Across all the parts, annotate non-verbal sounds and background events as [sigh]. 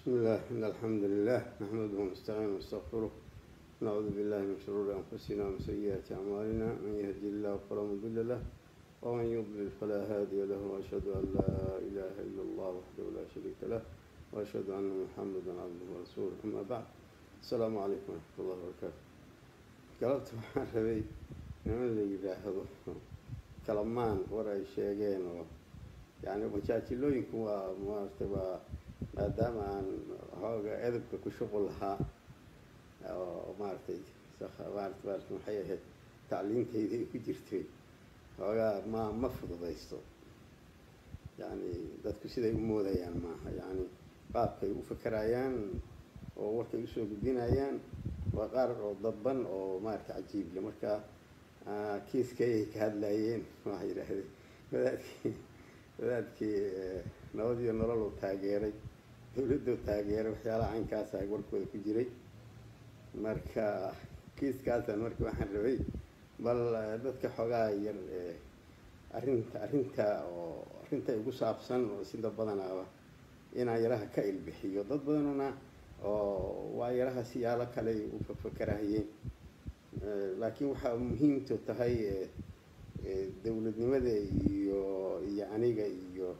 بسم الله إن الحمد لله نحمده ونستعينه ونستغفره. نعوذ بالله من شرور أنفسنا ومن سيئات أعمالنا. من يهدي الله فلا مضل له ومن يضلل فلا هادي له وأشهد أن لا إله إلا الله وحده لا شريك له وأشهد أن محمدا عبده ورسوله. أما بعد السلام عليكم ورحمة الله وبركاته. galabta waxaan rabay niman la yidhaahdo kalamaan war ay sheegeen oo yani majaajilooyinku maadaama aan hooga edabka ku shuqul lahaa oo maaragtay maarata maxay ahayd tacliintayda ay ku jirtay hoogaa ma ma fududaysto. Yani dadku siday u moodayaan maaha yani qaabkay u fakerayaan oo warkay u soo gudbinayaan waa qaar oo dadban oo maarata cajiible marka kiiskayay ka hadlayeen waxay yidhaahdeen wadaadkii wadaadkii nabad iyo nolol uu taageeray dawladdu taageeray waxyaalaha caynkaasa warkooda ku jiray. Marka kiiskaasaan marka waxaan rabay bal dadka xoogaa yar arrinta arrinta oo arrinta igu saabsan oo sida badanaaba inaan yaraha ka ilbixiyo. Dad badanuna oo waa yaraha siyaalo kale u fafakarahayeen. Laakiin waxaa muhiimtu tahay dawladnimada iyo iyo aniga iyo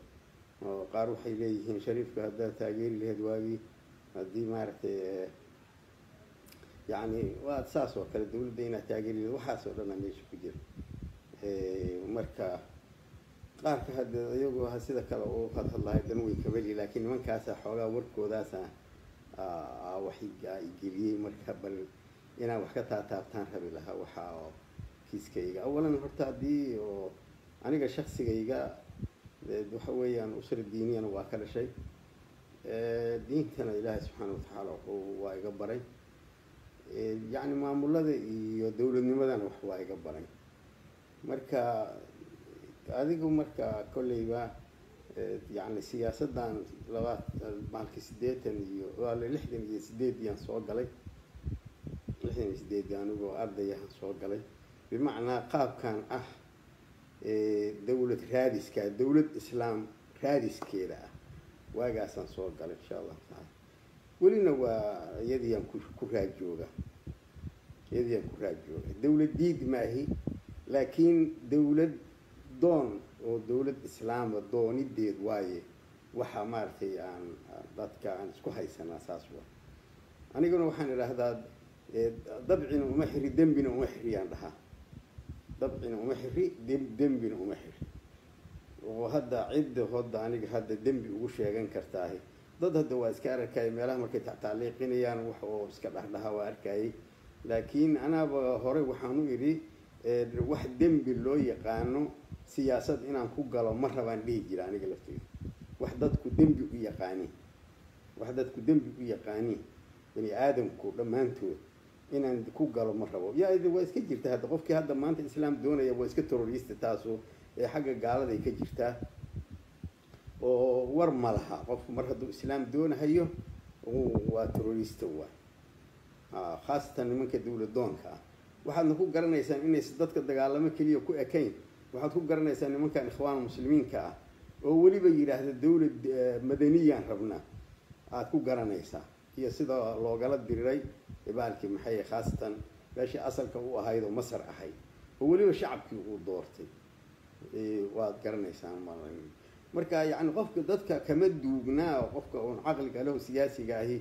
qaar waxay leeyihiin shariifka haddaad taageeri lahayd waagii haddii maaragtay yani waa saas oo kale dawladda inaad taageeri lahayd waxaas oo dhan a meesha ku jira marka qaarka hadde iyagu sida kale u hadhadlahay dan way kabeli laakiin nimankaasa xoogaa warkoodaasa wax geliyey marka bal inaan wax ka taataabtaan rabi lahaa waxa kiiskayga awalan horta haddii oo aniga shaksigayga waxa weeyaan usra diiniyana waa ka dhashay. Diintana ilaahay subxaana watacaala waa iga baray. Yacni maamulada iyo dawladnimadana wax waa iga baray. Marka adigu marka kolleyba yani siyaasaddan laba maalki siddeetan iyo waale lixdan iyo sideediyaan soo galay. Lixdan iyo sideedii anigoo ardayahan soo galay. Bimacnaa qaabkan ah dawlad raadiska dawlad islaam raadiskeeda ah. Waagaasaan soo galay insha allahu tacaala welina waa iyadiiyaan ku raajooga iyadiiyaan ku raajooga dawlad diid maahi laakiin dawlad doon oo dawlad islaama doonideed waaye waxa maaragtay aan dadka aan isku haysanaa saas wa aniguna waxaan idhaahdaa dabcina uma xiri dembina uma xiriyaan dhahaa dabcina uma xiri dembina uma xiri. Oo hadda cidda hodda aniga hadda dembi ugu sheegan kartaahi. Dad hadda waa iska arkaya meelaha markay tacliiqinayaan wax oo iska dhahdhaha waa arkayay laakiin anaaba hore waxaan u idhi wax dembi loo yaqaano siyaasad inaan ku galo ma rabaan dhihi jira aniga lafteyda wax dadku dembi u yaqaaniin wax dadku dembi u yaqaaniin bani aadamku dhammaantood inaan ku galo ma rabo. Ya waa iska jirta hadda. Qofkii hadda maanta islaam doonaya waa iska terrorista taasu ee xagga gaaladay ka jirtaa oo war ma laha. Qofku mar hadduu islaam doonahayo waa terrorista waa. Khaasatan nimanka dawladoonka ah. Waxaadna ku garanaysaan inaysa dadka dagaalamo keliya ku ekayn. Waxaad ku garanaysaa nimankan ikhwaan muslimiinka ah. Oo weliba yidhaahda dawlad madaniyaan rabnaa aada ku garanaysaa iyo sida loogala diriray baalkii maxay khaasatan meeshii asalka u ahayd oo masar ahayd oo weliba shacabkii uu doortay. Waad garanaysaan mal marka yani qofka dadka kama duugnaa qofka uun caqliga leho siyaasiga ahi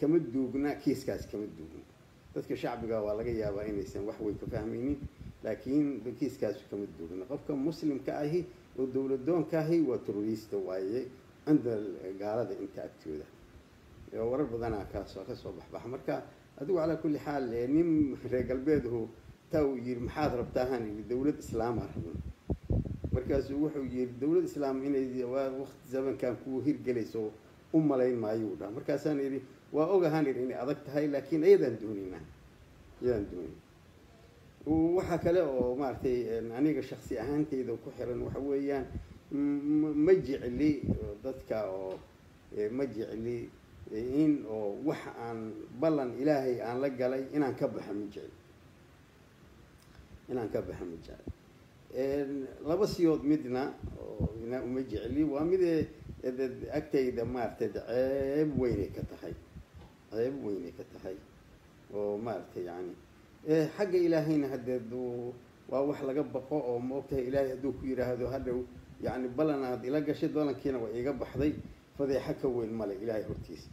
kama duugnaa kiiskaas kama duugna. Dadka shacbiga waa laga yaabaa inaysan wax way ka fahmaynin laakiin kiiskaasu kama duugna. Qofka muslimka ahi oo dawladoonka ahi waa terrorista waaye cinda gaalada inta agtooda warar badanaa ka soo ka soo baxbaxa. Marka adigu calaa kulli xaal nin reer galbeedhu taa uu yihi maxaad rabtaahaan yii dawlad islaama rabna markaasuu wuxuu yihi dawlad islaam inay waqti zamankan ku hirgelayso u malayn maayuu dhaha markaasaan yidhi waa ogahaan yidhi inay adag tahay laakiin iyadaan doonina iyadaan doonina waxaa kale oo maaragtay aniga shaksi ahaanteyda ku xiran waxa weeyaan ma jecli dadka oo ma jecli in oo wax aan ballan ilaahay aan la galay inaan ka baxa ma jecli inaan ka baxa ma jecli laba siyood midna ina uma jecli waa mid agtayda maaragtay ceeb weynay ka tahay. Ceeb weynay ka tahay oo maaragtay yani xagga ilaahayna hadeed waa wax laga baqo oo maogtahay ilaahay hadduu ku yidhaahdo hadhow. Yani balan aad ila gashay balankiina waa iga baxday. Fadeexa ka weyn male ilaahay hortiisa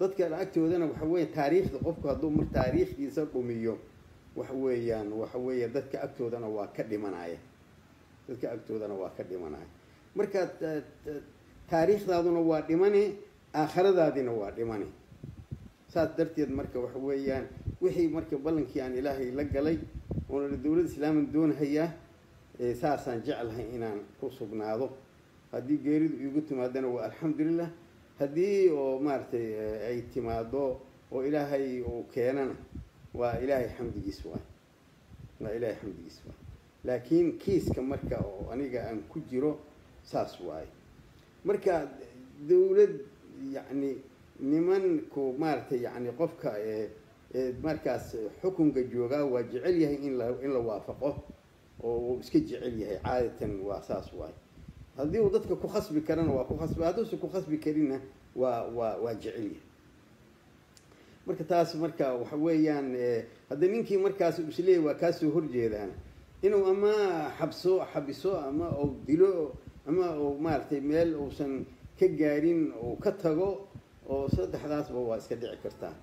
dadka agtoodana waxa weeye taariikhda qofku hadduu mar taariikhdiisa dhumiyo waxa weeyaan waxa weeye dadka agtoodana waa ka dhimanaya. Dadka agtoodana waa ka dhimanaya. Marka taariikhdaaduna waa dhimane aakhiradaadina waa dhimane saas darteed marka waxa weeyaan wixii marka ballankii aan ilaahay la galay oona dowladda islaaman doonhayaa saasaan jeclahay inaan ku sugnaado. Haddii geeridu iigu timaadana waa alxamdulilah haddii oo maaragtay ay timaado oo ilaahay uu keenana waa ilaahay xamdigiis waay. Waa ilaahay xamdigiis waay. Laakiin kiiska marka oo aniga aan ku jiro saas waaye marka dawlad yacni nimanku maaragtay yani qofka markaas xukunka joogaa waa jecel yahay in la in la waafaqo oo uu iska jecel yahay caadatan waa saas waay haddii uu dadka ku khasbi karana waa ku khasbi hadduusa ku khasbi karinna waa waa waa jecel yahay. Marka taas marka waxa weeyaan haddii ninkii markaas isleeyahy waa kaasoo horjeedaan inuu ama xabso xabiso ama uu dilo ama uu maaragtay meel uusan ka gaarin uu ka tago oo saddexdaasba waa iska dhici kartaa.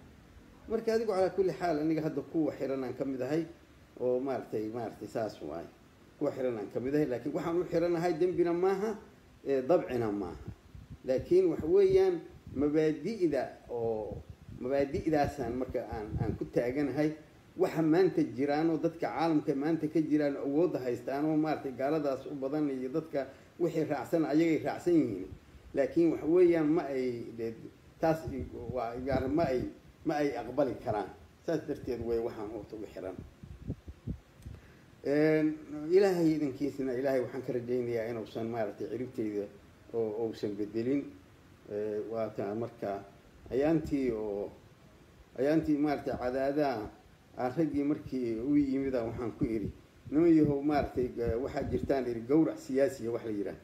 Marka adigu calaa kulli xaal aniga hadda kuwa xiran aan ka mid ahay oo maaragtay maaragtay saas waay kuwa xiran aan ka mid ahay laakiin waxaan u xiranahay dembina maaha dabcina maaha. Laakiin waxa weeyaan mabaadi'da oo mabaadi'daasaan marka aan aan ku taaganahay waxa maanta jiraan oo dadka caalamka maanta ka jiraan awoodda haystaan oo maaragtay gaaladaas u badan iyo dadka wixii raacsan ayagay raacsan yihiin. Laakiin waxa weeyaan ma ay taas waa ma ay ma ay aqbali karaan. Saas darteed way waxaan horta ugu xiran ilaahay idankiisna ilaahay waxaan ka rajaynayaa inuusan maaragtay ciribteyda oo uusan bedelin waata marka ayaantii oo ayaantii maaragtay cadaadaha raggii markii u yimida waxaan ku idhi niman yahow maaragtay waxaa jirtaan idhi gawrac siyaasiya wax la yidhaah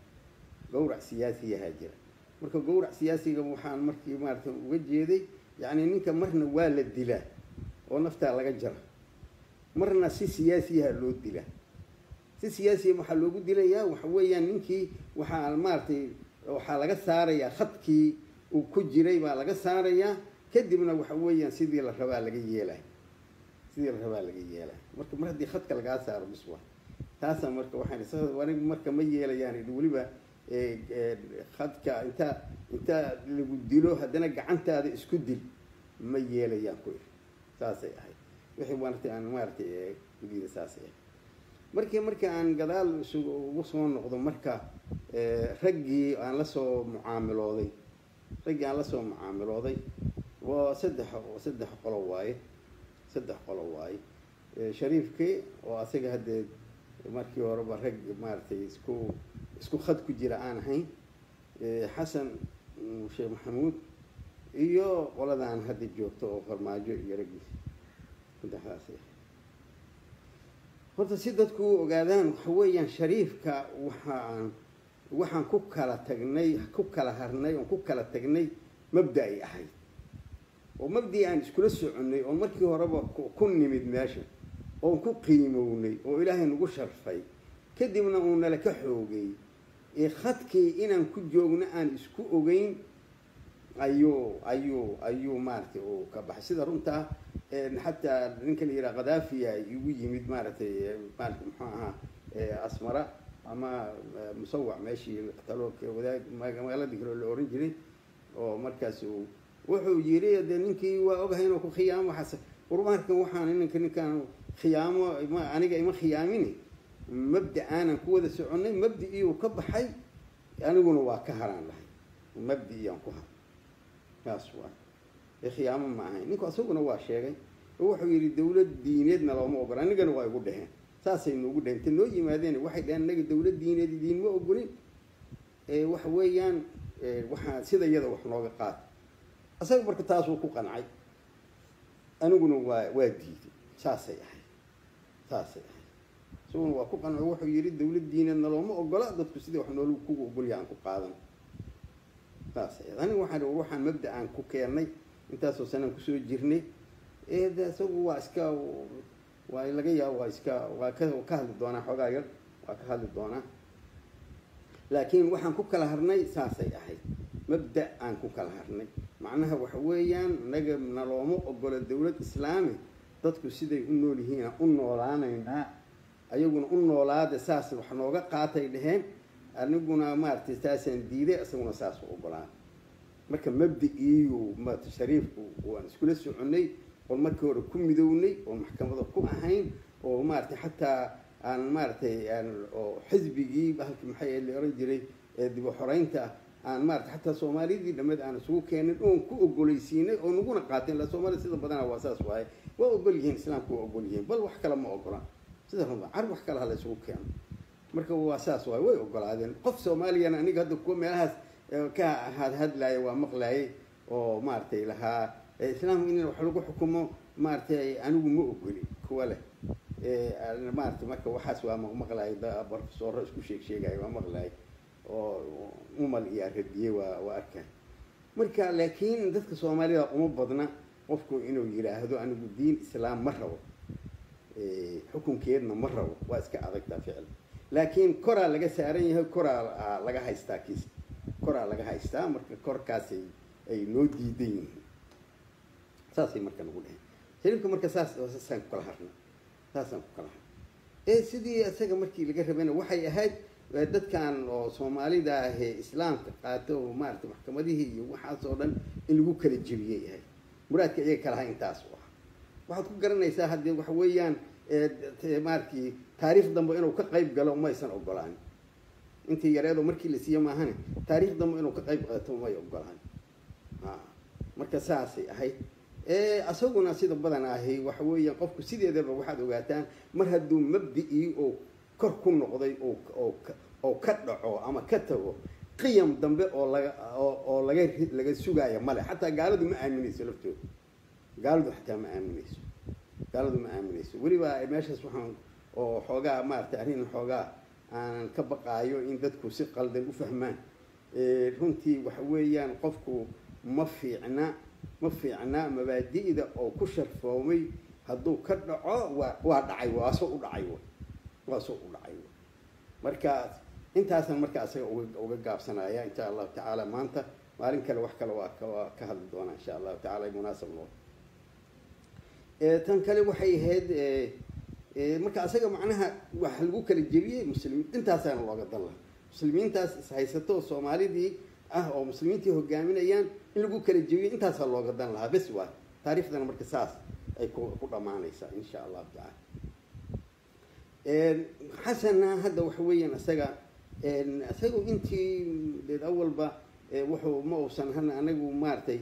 gawrac siyaasiyahaa jira. Marka gawrac siyaasiga waxaan markii maaragtay uga jeeday yacni ninka marna waa la dilaa oo naftaa laga jara marna si siyaasiyaha loo dilaa si siyaasiya waxaa loogu dilayaa waxa weeyaan ninkii waxaa maaragtay waxaa laga saarayaa khadkii uu ku jiray baa laga saarayaa kadibna waxa weeyaan sidii la rabaa laga yeelay. Sidii la rabaa laga yeelay. Marka mar haddii khadka lagaa saaro bis waa. Taasaa marka waxaan marka ma yeelayaan weliba khadka intaa intaa lagu dilo haddana gacantaada isku dil ma yeelayaan ku saasay ahayd wixii maaragtay aan saasay ahayd markii marka aan gadaal ugu soo noqdo marka raggii aan la soo mucaamilooday raggii aan la soo mucaamilooday waa saddex saddex qolo waaye saddex qolo waaye. Shariifkii oo asaga haddee markii horeba rag maaragtay isku isku khad ku jira aan ahayn xasan sheekh maxamuud iyo qoladaan hadda joogto oo farmaajo iyo raggiisa horta si dadku u ogaadaan waxa weeyaan shariifka waxaan waxaan ku kala tagnay ku kala harnay oon ku kala tagnay mabda ay ahayd. Oo mabdii aan iskula soconnay oo markii horeba ku nimid meesha oon ku qiimownay oo ilaahay nagu sharfay. Kadibna uu nala ka xoogay. Ee khadkii inaan ku joogno aan isku ogeyn ayuu ayuu ayuu maaragtay uu ka baxay. Sida runtaa xataa ninka la yidhaha khadaafiya igu yimid maaragtay maarata muxuu ahaa asmara ama musawac meeshii taloolka wadaag magaaladii kale la oran jiray oo markaas uu wuxuu yiri dee ninkii waa ogahay inuu ku khiyaamo waxaas urmaarkan waxaan ninka ninkaan khiyaamo aniga ima khiyaamin mabda aanan ku wada soconnay mabdi iyuu ka baxay aniguna waa ka haraan lahay mabdi iyaan ku har kaas waa khiyaamo ma ahayn ninku asaguna waa sheegay oo wuxuu yidhi dawlad diineedna looma ogola. Anigana waa igu dheheen. Saasay noogu dheheen. Inta noo yimaadeen waxay dheheen anaga dawlad diineed idiinma ogolin. Waxa weeyaan waxaa sida iyada wax nooga qaad. Asaga marka taasuu ku qancay aniguna waa waa diiday. Saasay ahayd. Saasay ahayd. Isaguna waa ku qanco wuxuu yidhi dawladdiinadna looma ogola. Dadku sidii wax noolu kuga ogolya aan ku qaadan aniga waxaan waxaan mabda aan ku keennay intaasoo sanaan ku soo jirnay de isagu waa iska waa laga yaabo waa iska waa ka ka hadli doonaa xoogaa yar waa ka hadli doonaa. Laakiin waxaan ku kala harnay saasay ahayd. Mabda aan ku kala harnay. Macnaha waxa weeyaan naga nalooma ogola dawlad islaami dadku siday u nool yihiina u noolaanaynaa ayaguna u noolaada saas wax nooga qaatay dheheen aniguna maaragtay saasaan diiday isaguna saas u ogolaa marka mabda-iiyu maarata shariifku waan iskula soconay oon markii hore ku midownay oon maxkamada ku ahayn oo maaragtay xataa aan maaragtay oo xisbigii halki maxay la oran jiray ee dib u xoreynta aan maarata xataa soomaalidii dhameed aan isugu keenin oon ku ogolaysiinay oo naguna qaateen la soomaalida sida badana waa saas waaye. Waa ogol yihiin islaamku waa ogol yihiin bal wax kale ma ogola sida raba car wax kale hala isugu keeno marka waa saas waaye way ogolaadeen. Qof soomaaliyana aniga hadda kuwa meelahaas ka had hadlaaya waa maqlaayay oo maaragtay lahaa islaamku in wax lagu xukumo maaragtay anigu ma ogoli kuwa leh. Maarata marka waxaas waa maqlaay barofesoro isku sheeg sheegaya waa maqlaay oo umal iyo aradiye waa waa arkay marka laakiin dadka soomaalida uma badna qofku inuu yidhaahdo anigu diin islaam ma rabo. Xukunkeedna ma rabo. Waa iska adagtaa ficil laakiin koraa laga saaran yahay koraa laga haystaa kiis. Koraa laga haystaa marka korkaasay ay noo diidan yihiin. Saasay marka nagu dheheen shariifka marka saas saasaan ku kala saasaan ku kala harnay ee sidii isaga markii laga rabayna waxay ahayd dadkan oo soomaalida ahee islaamka qaato oo maarata maxkamadihii iyo waxaas oo dhan in lagu kala jebiyay ahayd. Muraadka iyaga kalaha intaas u ah waxaad ku garanaysaa haddii waxa weeyaan maaragtii taariikh dambe inuu ka qayb galo maysan ogolaan intii yareedoo markii la siiye maahane taariikh dambe inuu ka qayb qaato may ogolaan marka saasay ahayd. Isaguna sida badan ahi waxa weeyaan qofku sideedaba waxaad ogaataan mar hadduu mabdi-ii oo kor ku noqday oo oo ka dhaco ama ka tago qiyam dambe oo laga oo laga laga sugaaya male xataa gaaladu ma aaminayso laftooda. Gaaladu xataa ma aaminayso. Gaaladu ma aaminayso. Weliba meeshaas waxaan oo xoogaa maaragtay arrin xoogaa aanan ka baqaayo in dadku si qaldan u fahmaan. Runtii waxa weeyaan qofku ma fiicna ma fiicna mabaadi'da oo ku sharfoomay hadduu ka dhaco waa waa dhacay waa soo u dhacay waa soo u dhacay. Marka intaasan marka asaga uga gaabsanaya insha allahu tacaala maanta maalin kale wax kale waa waa ka hadli doonaa insha allahu tacala munaasab noo tan kale waxay ahayd marka asaga macnaha wax lagu kala jebiyey muslimiin intaasaana looga dan laha muslimiintaas is haysato oo soomaalidii ah oo muslimiintii hogaaminayaan in lagu kala jebiyey intaasaa looga dan lahaa bes waa taariikhdana marka saas ay ku dhammaanaysaa insha allahu tacala xasana hadda waxa weeyaan isaga isagu intii deed awalba wuxuu ma uusan hana anagu maaragtay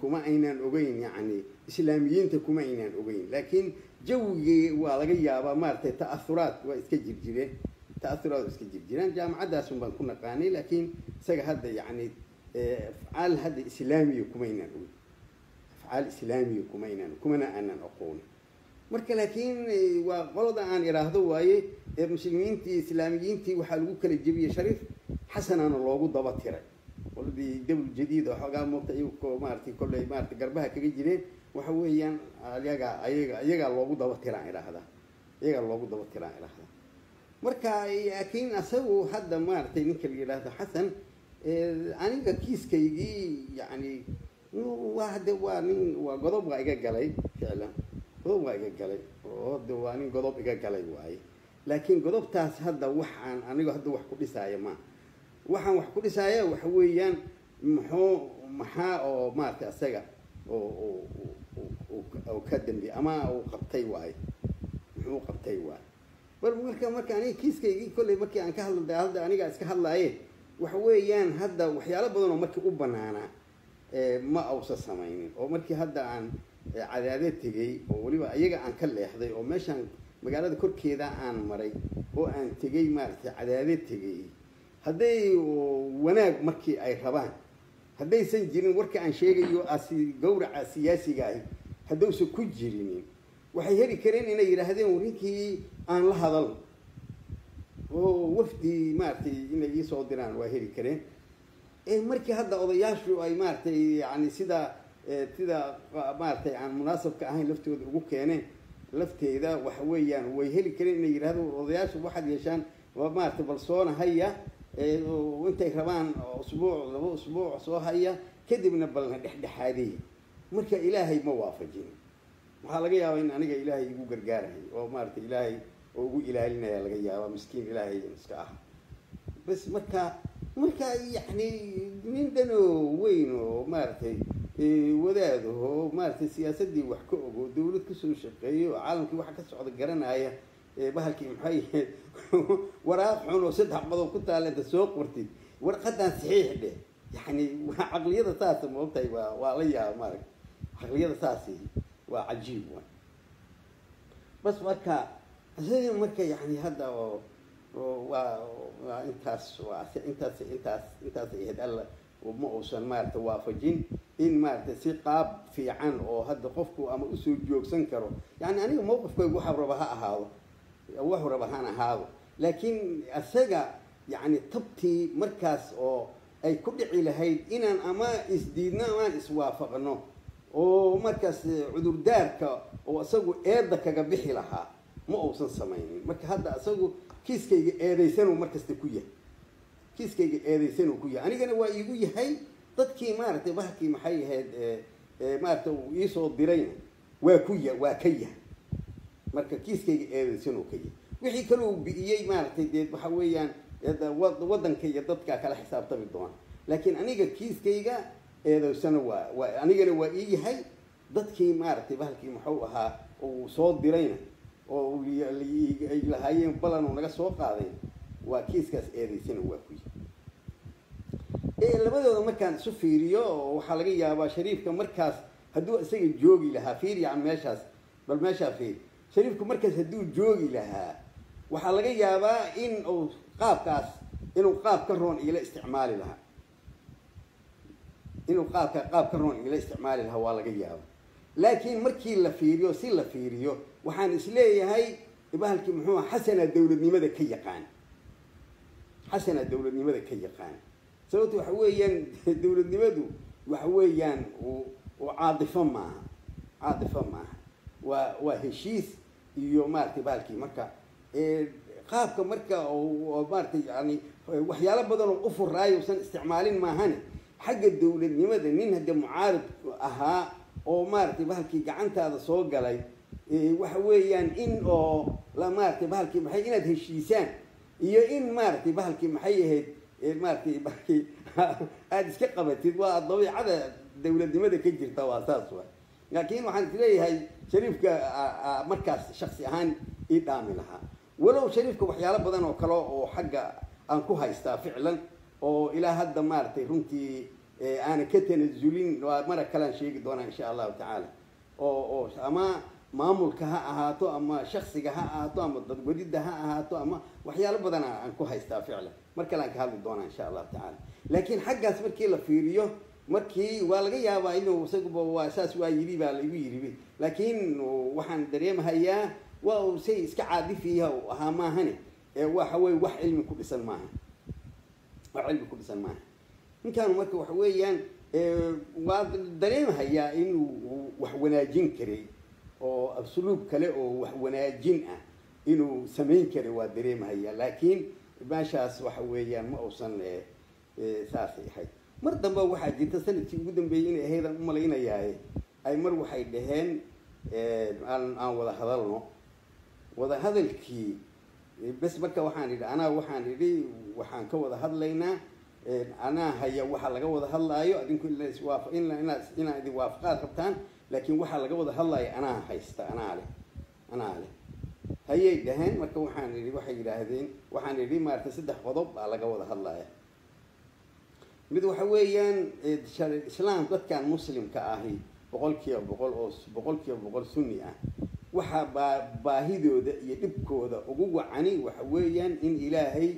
kuma aynaan ogeyn yacni islaamiyiinta kuma aynaan ogeyn. Laakiin jawigii waa laga yaabaa maaragtay ta'ahuraad waa iska jirjireen ta'ahuraad waa iska jirjireen jaamacadaasun baan ku naqaanay laakiin isaga hadda yacni afcaal hadda islaamiya kuma aynaan ogeyn afcaal islaamiya kuma aynaan kumana aanan aqoonin marka laakiin waa qolada aan idhaahdo waaye muslimiintii islaamiyiintii waxaa lagu kala jebiyey shariif xasanaana loogu daba tiray qoladii dawl jadiid oo xoogaa moogta iyago maaratay kolley maarata garbaha kaga jireen waxa weeyaan ayagaa ayaga iyagaa loogu daba tiraan idhaahdaa iyagaa loogu daba tiraan idhaahdaa marka laakiin asagu hadda maaragtay ninka la yidhaahdo xasan aniga kiiskaygii yacni waa hadde waa nin waa godob waa iga galay ficlan godob waa iga galay. Oo de waa nin godob iga galay waaye. Laakiin godobtaas hadda waxaan aniga hadda wax ku dhisaaya maa waxaan wax ku dhisaaya waxa weeyaan muxuu maxaa oo maaragtay asaga oo ka dambiye ama uu qabtay waaye muxuu qabtay waaye bar marka marka aniga kiiskaygii kolley markii aan ka hadla hadda aniga iska hadlaaye waxa weeyaan hadda waxyaalo badan oo markii u banaanaa ma ausa samaynin. Oo markii hadda aan cadaado tegey oo weliba iyaga aan ka leexday oo meeshaan magaalada korkeeda aan maray oo aan tegey maaragtay cadaado tegey. Hadday wanaag markii ay rabaan haddaysan jirin warka aan sheegayo gawraca siyaasiga ahi haddausan ku jirinin waxay heli kareen inay yidhaahdeen warinkii aan la hadalno oo wafdi maaragtay inay iisoo diraan waa heli kareen. Markii hadda odayaashu ay maaragtay yani sida sida maaragtay aan munaasabka ahayn laftooda ugu keeneen lafteeda waxa weeyaan way heli kareen inay yidhahdo odayaashu waxaad yeeshaan waa maaragtay bal soona haya intay rabaan usbuuc laba usbuuc soo haya kadibna balna dhexdhexaadiya marka ilaahay ma waafajin. Waxaa laga yaabaa in aniga ilaahay igu gargaarahay oo maaragtay ilaahay oo ugu ilaalinaya laga yaaba miskiin ilaahay iska ah bas marka marka yani nin dhanoo weyn oo maaragtay wadaad oo maaragtay siyaasadii wax ka ogo dawlad ka soo shaqeeyo oo caalamkii waxa ka socda garanaya bahalkii maxay ahayd? [laughs] Waraaq xun oo saddex qodob ku taala inta soo qortid. Warqadan saxiix dheh yani caqliyada saasa maogtahay waa waa la yaaba maaragta caqliyada saasi waa cajiib wa bas marka isaga marka yani hadda oo waa waa intaas waa intaas intaas intaas ahayd alla ma uusan maarata waafajin in maarata si qaab fiican oo hadda qofku ama u soo joogsan karo. Yani aniga mawqifkaygu waxa raba ha ahaado waxu raba han ahaado. Laakiin isaga yani tabtii markaas oo ay ku dhici lahayd inaan ama isdiidno amaan iswaafaqno oo markaas cudurdaarka oo isagu eedda kaga bixi lahaa ma uusan samaynin. Marka hadda isagu kiiskayga eedaysanuu markasta ku yahay. Kiiskayga eedaysanuu ku yahay. Anigana waa iigu yahay dadkii maaragtay bahalkii maxay ahayd maaragtay uu iisoo dirayna. Waa ku ya waa ka yahay marka kiiskayga eedaysanuu ka yahay wixii kaleu bi'iyey maaragtay dee waxa weeyaan waddanka iyo dadkaa kala xisaabtami doona. Laakiin aniga kiiskayga eedaysana waa waa anigana waa ii yahay dadkii maaragtay bahalkii muxuu ahaa uu soo dirayna oo ay lahaayeen balan oo naga soo qaaday waa kiiskaas eedaysana waa ku yahay labadooda markaan isu fiiriyo waxaa laga yaabaa shariifka markaas hadduu isaga joogi lahaa fiir yacan meeshaas bal meeshaa fiir shariifku markaas hadduu joogi lahaa waxaa laga yaabaa in uu qaabkaas inuu qaab ka roon igala isticmaali lahaa. Inuu qaabka qaab ka roon igala isticmaali lahaa waa laga yaaba laakiin markii la fiiriyo si la fiiriyo waxaan is leeyahay bahalkii muxuu xasana dawladnimada ka yaqaan. Xasana dawladnimada ka yaqaan. Sababto waxa weeyaan [laughs] dawladnimadu waxa weeyaan caadifo maaha. Caadifo maaha. Waa waa heshiis iyo maaragtay bahalkii marka qaabka marka oo maaragtay yani waxyaalo badan oo ufuraayo usan isticmaalin maahane xagga dawladnimada nin hadde mucaarid ahaa oo maaragtay bahalkii gacantaada soo galay waxa weeyaan in oo la maaragtay bahalkii maxay inaad heshiisaan iyo in maaragtay bahalkii maxay ahayd maaragtay bahalkii [laughs] aada iska qabatid. Waa dabiicada dawladnimada ka jirta waa saas wa laakiin waxaan is leeyahay shariifka markaas shaksi ahaan ii dhaami lahaa. Walow shariifka waxyaalo badan oo kale oo xagga aan ku haystaa ficlan oo ilaa hadda maaragtay runtii aanan ka tanazulin waa mara kalean sheegi doonaa insha allahu tacaala. Oo ama maamulka ha ahaato ama shaksiga ha ahaato ama dadwadida ha ahaato ama waxyaalo badan aan ku haystaa ficlan. Mar kale aan ka hadli doonaa insha allahu tacaala. Laakiin xaggaas markii la fiiriyo markii waa laga yaabaa inuu isaguba waa saas waa yidhi baa laigu yidhibi laakiin waxaan dareemahayaa waa uu say iska caadifiya ahaa maahane waxa weye wax cilmi ku dhisan maaha. Wax cilmi ku dhisan maaha. Ninkaanu marka waxa weeyaan waa dareemahayaa inuu wax wanaajin karay oo asluub kale oo wax wanaajin ah inuu samayn karay waa dareemahayaa. Laakiin meeshaas waxa weeyaan ma uusan saasay ahayd mar dambe waxaa jirta sannadkii ugu dambeeyey inay ahaydaan umalaynayaa ay mar waxay dhaheen aan aan wada hadalno. Wada hadalkii bes marka waxaan idhi anaa waxaan idhi waxaan ka wada hadlaynaa anaa haya waxa laga wada hadlaayo adinku inaad idin waafaqaad rabtaan laakiin waxaa laga wada hadlaayo anaa haysta anaa leh anaa leh. Hayay dhaheen marka waxaan idhi waxay yidhaahdeen waxaan idhi maaragtay saddex qodob baa laga wada hadlaya mid waxa weeyaan islaam dadkan muslimka ahi boqol kiiba boqol oo boqol kiiba boqol sunni ah waxaa baa baahidooda iyo dhibkooda ugu wacani waxa weeyaan in ilaahay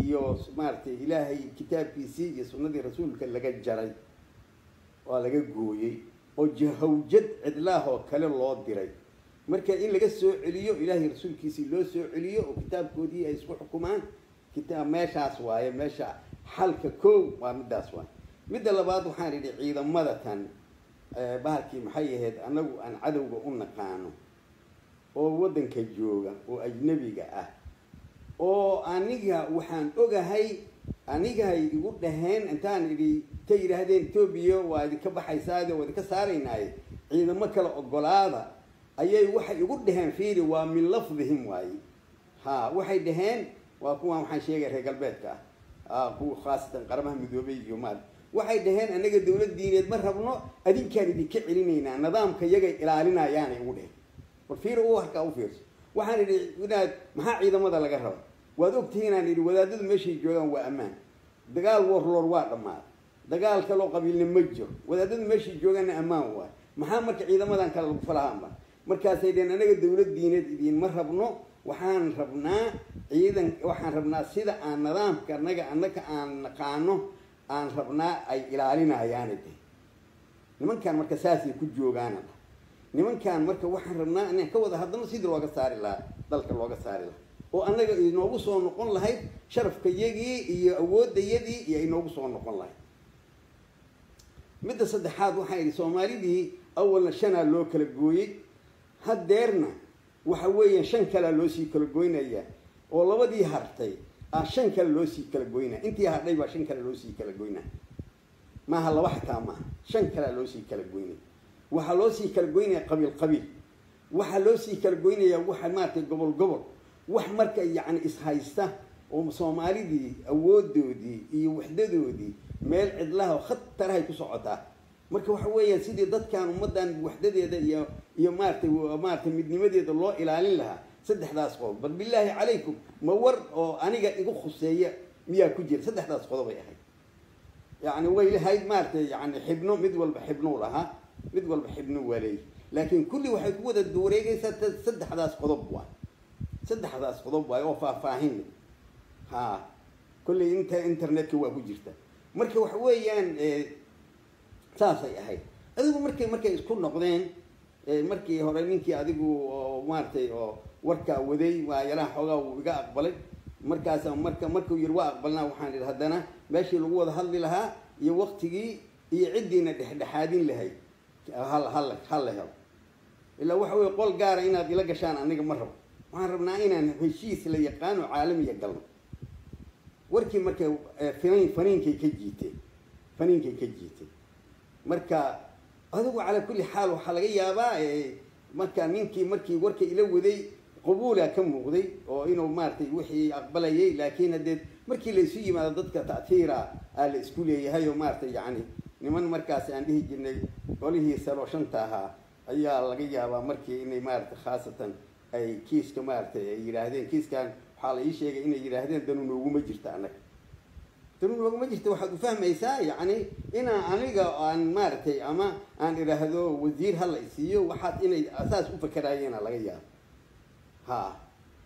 iyo maaragtay ilaahay kitaabkiisii iyo sunnadii rasuulka laga jaray oo laga gooyey oo jahawjad cidlaahoo kale loo diray. Marka in laga soo celiyo ilaahay rasuulkiisii loo soo celiyo oo kitaabkoodii ay isku xukumaan kitaab meeshaas waaye meesha xalka kow waa midaas waaye midda labaad waxaan idhi ciidamada tan bahalkii maxay ahayd annagu aan cadowga u naqaano oo waddanka jooga oo ajnabiga ah oo aniga waxaan ogahay anigahay igu dhaheen intaan idhi ta yidhaahdeen etoobiya waa idinka baxaysaade waa idinka saaraynaaye ciidamo kale ogolaada ayay waxay igu dhaheen fiiri waa min lafdihim waaye. Ha waxay dhaheen waa kuwaan waxaan sheegay reer galbeedka ah kuwa khaasatan qaramaha midoobay iyo maal. Waxay dhaheen anaga dawlad diineed ma rabno adinkaan idinka celinaynaa nidaamka iyagay ilaalinayaanay ugu dheheen bal fiiri u harkaa u fiirso. Waxaan idhi inaad maxaa ciidamada laga raba waad ogtihiin inaan idhi wadaadadu meeshay joogaan waa ammaan. Dagaal warloor waa dhammaaday dagaal kaloo qabiilna ma jiro. Wadaadadu meeshay joogaanna ammaan waay. Maxaa marka ciidamadan kale lagu falahaanba markaasay dheheen anaga dawlad diineed idiinma rabno waxaan rabnaa ciidan waxaan rabnaa sida aan nidaamka annaga aan naqaano aan rabnaa ay ilaalinayaana de nimankaan marka saasay ku joogaana. Dha nimankaan marka waxaan rabnaa inaan ka wada hadlano sidii looga saari lahaa dalka looga saari lahaa. Oo annaga inoogu soo noqon lahayd sharafka yagii iyo awooddayadii iyo inoogu soo noqon lahayd. Midda saddexaad waxaan idhi soomaalidii awalna shanaa loo kala gooyey. Haddeerna waxa weeyaan shan kalea loo sii kala goynayaa oo labadii hartay a shan kale loo sii kala goynaa. Intii hadhay baa shan kale loo sii kala goynaa. Maaha laba xataa maaha. Shan kalea loo sii kala goynaya waxaa loo sii kala goynaya qabiil qabiil. Waxaa loo sii kala goynayaa waxa maaragtay gobol gobol. Wax marka yacni ishaysta oo soomaalidii awoodoodii iyo waxdadoodii meel cidlaha khatarahay ku socotaa marka waxa weeyaan sidii dadkan ummaddan waxdadeeda iyo iyo maaratay maaratay midnimadeeda loo ilaalin lahaa saddexdaas qodob. Bal bilaahi calaykum ma war oo aniga igu khuseeya miyaa ku jira? Saddexdaas qodobay ahayd. Yacni way lahayd maaratay yani xibno mid walba xibnou lahaa mid walba xibno waa leeyahy laakiin kulli waxay ku wada duwareegaysaa saddexdaas qodob waay. Saddexdaas qodob waay oo faahfaahin. Ha kolley inta internetka waa ku jirta. Marka waxa weeyaan saasay ahayd. Adigu markay markay isku noqdeen markii hore ninkii adigu oo maaratay oo warkaa waday waa yalaha xoogaa wuu iga aqbalay. Markaas marka markuu yiri waa aqbalnaa waxaan idhi haddana meeshii lagu wada hadli lahaa iyo waktigii iyo ciddiina dhexdhexaadin lahayd hal hal la helo. Ilaa waxa weye qol gaara inaad ila gashaan aniga ma rabo. Waxaan rabnaa inaan heshiis la yaqaano caalamiya galno warkii marka faniin faniinkay ka jiiteen faniinkay ka jiiteen marka adigu calaa kulli xaal waxaa laga yaabaa marka ninkii markii warka ila waday qabuula ka muuqday oo inuu maaratay wixii aqbalayay laakiin haddee markii laysu yimaado dadka ta'hiira aa la isku leeyahay oo maaratay yacni niman markaas aan dhihi jirnay qolihii saloo shanta ahaa ayaa laga yaabaa markii inay maaratay khaasatan ay kiiska maaratay ay yidhaahdeen. Kiiskan waxaa la ii sheegay inay yidhaahdeen danu nooguma jirta annaga danu nooguma jirta waxaad u fahmaysaa yacni inaa aniga aan maaratay ama aan idhaahdo wasiir hala isiiyo waxaad inay saas u fakerayeena laga yaabo ha.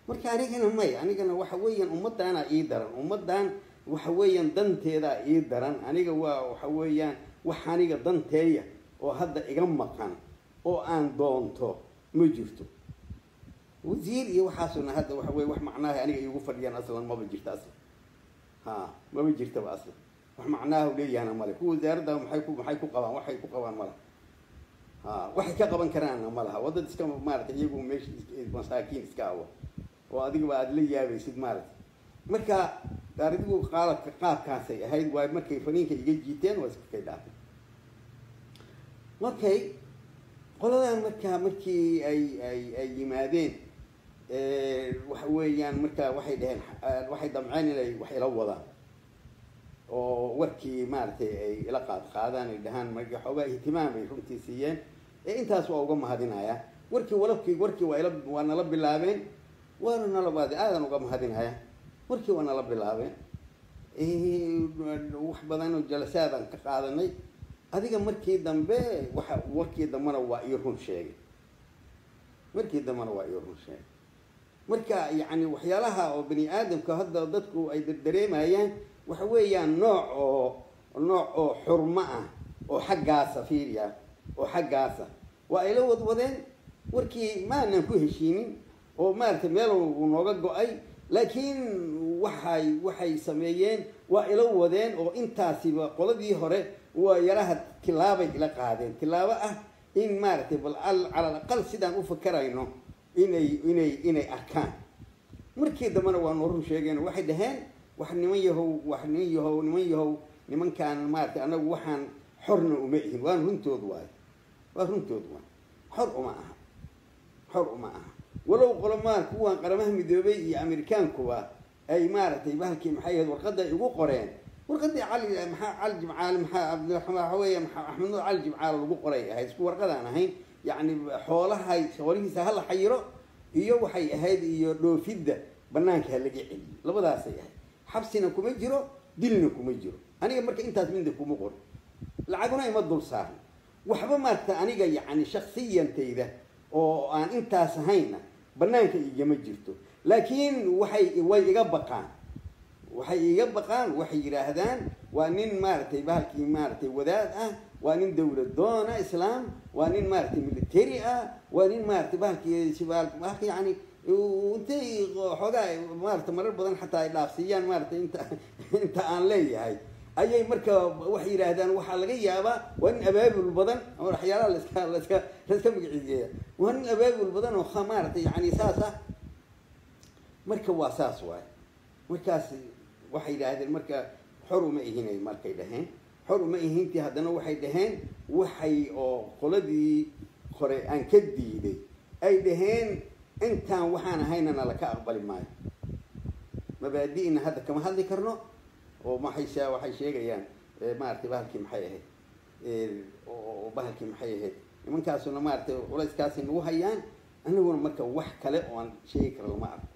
Marka anigana may anigana waxa weeyaan ummaddaana ii daran ummaddan waxa weeyaan danteedaa ii daran aniga waa waxa weeyaan wax aniga danteeya oo hadda iga maqan oo aan doonto ma jirto. Wasiir iyo waxaasuna hadda waxa weye wax macnaaha aniga iigu fadhiyaan aslan maba jirto aslan ha maba jirtaba aslan wax macnaaha leeyahana male. Kuwa wasaaradda maxay ku maxay ku qabaan waxay ku qabaan male. Ha waxay ka qaban karaanna ma laha waddad iska maaratay iyagu meesha masaakiin iska awa oo adigaba aada la yaabaysid maaratay marka adigu qaalabka qaabkaasay ahayd waay markay faniinka iga jiiteen waa iska kay dhaafay. Okay qoladan markaa markii ay ay ay yimaadeen waxa weeyaan marka waxay dhaheen waxay damceen inay wax ila wadaan. Oo warkii maaragtay ay ila qaad qaadaan ay dhahaan marka xoogaa ihtimaam ay runtii siiyeen ee intaas waa uga mahadinaya. Warkii walabkii warkii waa ila waa nala bilaabeen waana nala baad aadan uga mahadinaya. Warkii waa nala bilaabeen. Wax badan oo jalasaadaan ka qaadanay adiga markii dambe waxa warkii dambena waa ii run sheegay. Markii dambena waa ii run sheegay marka yacni waxyaalaha oo bani aadamka hadda dadku ay dardareemayaan waxa weeyaan nooc oo nooc oo xurmo ah oo xaggaasa fiiriya oo xaggaasa. Waa ayla wadwadeen warkii maanan ku heshiinin oo maaragtay meel uu nooga go'ay laakiin waxay waxay sameeyeen waa ila wadeen oo intaasiba qoladii hore waa yaraha tilaabay ila qaadeen. Tilaabo ah in maaragtay bal cala aqal sidaan u fakarayno inay inay inay arkaan. Markii dambena waa noo run sheegeen waxay dhaheen wax niman yahow wax niman yahow niman yahow nimankaan maaragtay anagu waxaan xorna uma ihin. Waan runtood waayo waa runtood waay xor uma aha. Xor uma aha. Walow qolo maar kuwan qaramaha midoobay iyo amerikaankuba ay maaragtay bahalkii maxay ahayd warqadda ay ugu qoreen. Warqadii cali maxaa cali jimcaal maxaa waxa weeye axmed nuur cali jimcaal lagu qoray ahayd isku warqadaan ahayn yacni xoolahay xoolihiisa hala xayiro iyo waxay ahayd iyo dhoofidda banaanka ha laga celiyo. Labadaasay ahayd. Xabsina kuma jiro dilna kuma jiro. Aniga marka intaas midna kuma qor. Lacaguna ima dul saaran. Waxba maarta aniga yacni shaksiyantayda oo aan intaas ahayna banaanka igama jirto. Laakiin waxay way iga baqaan. Waxay iga baqaan waxay yidhaahdaan waa nin maaragtay bahalkii maaragtay wadaad ah waa nin dowladoona islaam waa nin maaragtay military ah waa nin maaragtay bahalkii bahalka yani intay xoogaa maarata marar badan xataa ay dhaafsiiyaan maaratay inta [laughs] inta aan leeyahay. Ayay marka waxay yidhaahdaan waxaa laga yaabaa waa nin abaabul badan waxyaalaha laska laska laska magaciiseeya waa nin abaabul badan oo maaratay yani saas ah. Marka waa saas waay. Markaas waxay yidhaahdeen marka xor uma ihinay markay dhaheen xor uma ihintii haddana waxay dhaheen? Waxay oo qoladii hore aan ka diiday. Ay dhaheen intaan waxaan ahayna nala ka aqbali maayo. Mabaadi'na hadda kama hadli karno? Oo maxay waxay sheegayaan. Maaragtay bahalkii maxay ahayd? Bahalkii maxay ahayd? Nimankaasuna maaragtay culayskaasay nagu hayaan anaguna marka wax kale oo aan sheegi karo lama arko.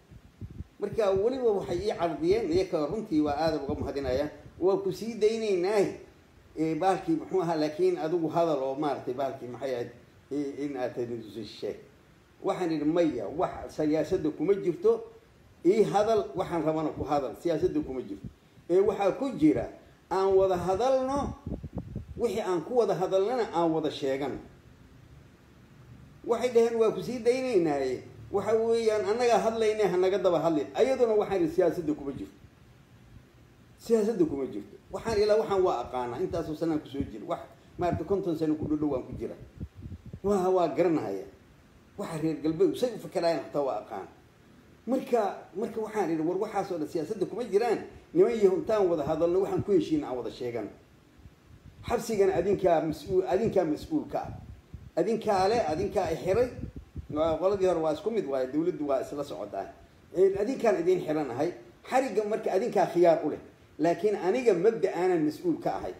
Marka weliba waxay ii cardiyeen iyaka runtii waa aada uga mahadinaya waa ku sii daynaynaa bahalkii muxuu ahaa laakiin adigu hadal oo maaragtay bahalkii maxay ahayd in aad sheeg waxaan idhi maya wax siyaasadda kuma jirto ii hadal waxaan rabana ku hadal siyaasadda kuma jirto ee waxaa ku jira aan wada hadalno wixii aan ku wada hadalnana aan wada sheegano waxay dhaheen waa ku sii daynaynaaye waxa weeyaan annagaa hadlayne hanaga daba hadlin ayaduna waxaan idhi siyaasadda kuma jirto siyaasadda kuma jirto. Waxaan ilaa waxaan waa aqaanaa intaasoo sanaan ku soo jira. Wax maarata konton sano ku dhodhow waan ku jira waa waa garanahaya waxa reer galbeed say u fakeraayaan xataa waa aqaan. Marka marka waxaan idhi war waxaasoo dhan siyaasadda kuma jiraan? Niman yahu intaan wada hadalno waxaan ku heshiina aan wada sheegano xabsigana adinkaa mas'uul adinkaa mas'uulka. Ah adinkaa le adinkaa i xiray. Qoladii hore waa isku mid waayo dawladdu waa isla socotaan. Adinkaan idin xiranahay. Xarigga marka adinkaa khiyaar u leh laakiin aniga mabda aanan mas'uul ka ahay.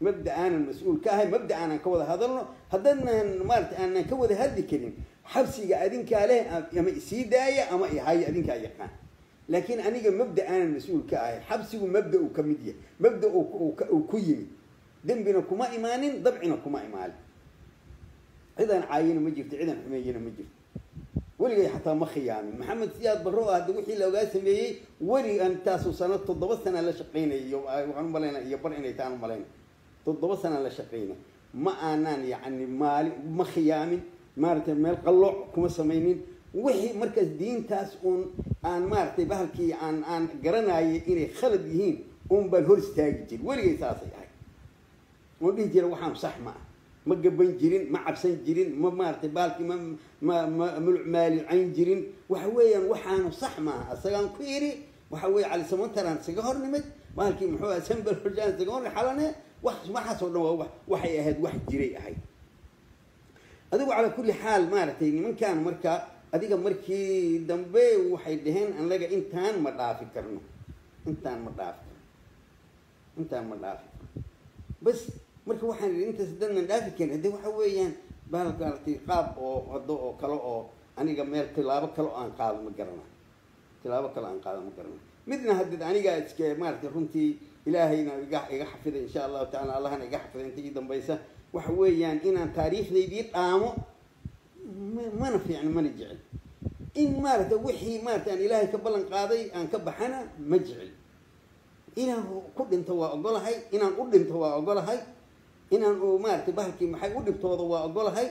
Mabda aanan mas'uul ka ahay mabda aanan ka wada hadalno haddaanan maarata aanan ka wada hadli karin xabsiga adinkaa leh ama isii daaya ama ihayo adinkaa yaqaan. Laakiin aniga mabda aanan mas'uul ka ahay xabsigu mabda uu ka mid yahay mabda uu ku yimid dembina kuma imaanin dabcina kuma imaanin cidaan caayina ma jirto cidaan xumeeyina ma jirto weligay xataa ma khiyaamin. Maxamed siyaad barro ah hadda wixii loogaa sameeyey weli aan sano toddoba sana la shaqaynay iyo waxaan u iyo bar inay taan u toddoba sana la shaqaynay. Ma aanaan yacni maalin ma khiyaamin maaragtay meel qallooc kuma samaynin. Wixii markaas diintaas uun aan maaragtay bahalkii aan aan garanayay inay khalad yihiin uun baan hor istaagi jirin weligay saasay ahay oon dhihi jira waxaan sax ma ah ma gaban jirin ma cabsan jirin ma maaragtay bahalkii ma ma ma mulucmaalicayn jirin. Waxa weeyaan waxaanu sax maaha. Isagaan ku yidhi waxa weeye cali isaga hor nimid bahalkii muxuu aha sambel xojaan isaga hor xalane wax waxaasoo dhan waa wax waxay ahayd wax jiray ahayd adigu calaa kulli xaal maaragtay nimankaan marka adiga markii dambe waxay dhaheen annaga intaan ma dhaafi karno. Intaan ma dhaafi karno. Intaan ma dhaafi karno. Bas marka waxaan idhi intaas dadnan dhaafi karin hadde waxa weeyaan bahalka maaragtay qaab oo haddo oo kale oo aniga meel tilaabo kale aan qaado ma garana. Tilaabo kale aan qaado ma garana. Midna haddii aniga iska maaragtay runtii ilaahayna iga iga xafiday insha allahu tacala allahna iga xafiday inta ii dambaysa waxa weeyaan inaan taariikhdaydii dhaamo mana fiicno mana jecel. In maaragtay wixii maaragtay aan ilaahay ka ballan qaaday aan ka baxana ma jecel. Inaan ku dhinto waa ogolahay inaan u dhinto waa ogolahay inaan u maaragtay bahalkii maxay u dhibtooda waa ogolahay